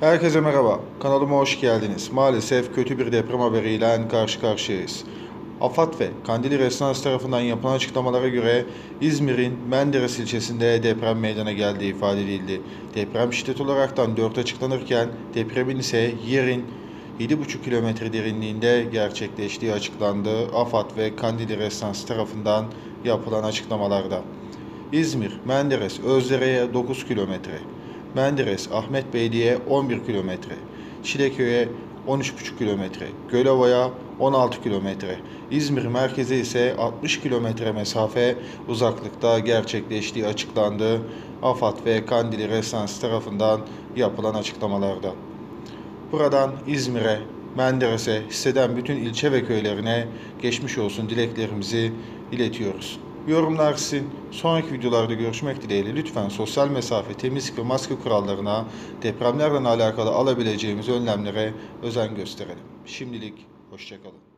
Herkese merhaba, kanalıma hoş geldiniz. Maalesef kötü bir deprem haberiyle karşı karşıyayız. AFAD ve Kandili Restorans tarafından yapılan açıklamalara göre İzmir'in Menderes ilçesinde deprem meydana geldiği ifade edildi. Deprem şiddet olaraktan 4 açıklanırken depremin ise yerin 7,5 kilometre derinliğinde gerçekleştiği açıklandı. AFAD ve Kandili Restorans tarafından yapılan açıklamalarda. İzmir, Menderes, Özdere'ye 9 kilometre, Menderes, Ahmet Beyliğe 11 kilometre, Çileköy'e 13,5 kilometre, Gölova'ya 16 kilometre, İzmir merkeze ise 60 kilometre mesafe uzaklıkta gerçekleştiği açıklandı. AFAD ve Kandili Resans tarafından yapılan açıklamalarda. Buradan İzmir'e, Menderes'e, hisseden bütün ilçe ve köylerine geçmiş olsun dileklerimizi iletiyoruz. Yorumlar sizin. Sonraki videolarda görüşmek dileğiyle lütfen sosyal mesafe, temizlik ve maske kurallarına, depremlerle alakalı alabileceğimiz önlemlere özen gösterelim. Şimdilik hoşçakalın.